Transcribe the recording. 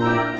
Bye.